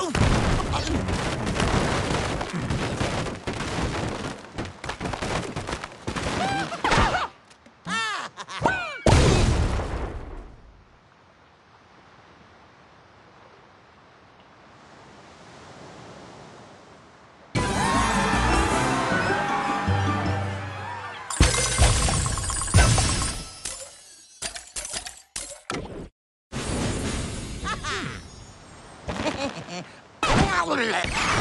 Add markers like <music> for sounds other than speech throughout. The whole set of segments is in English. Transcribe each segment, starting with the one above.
Oh! oh. Ah!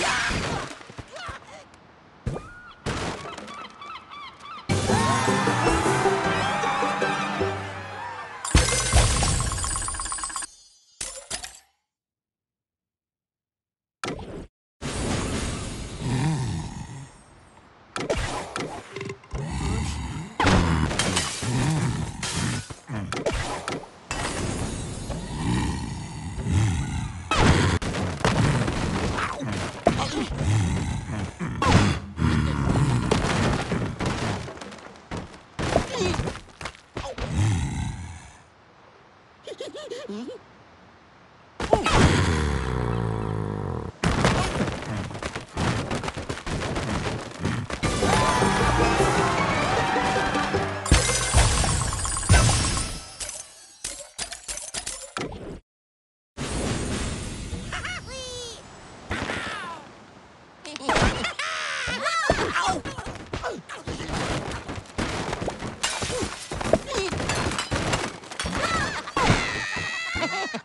Yeah!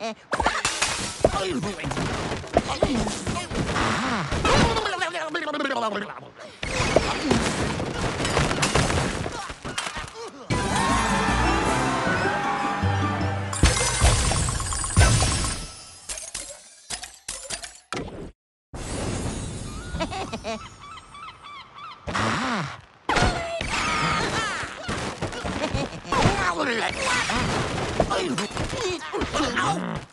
Ah! Ugh.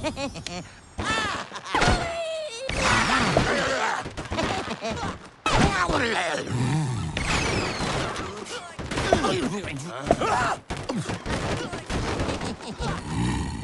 Ah! <laughs> <laughs>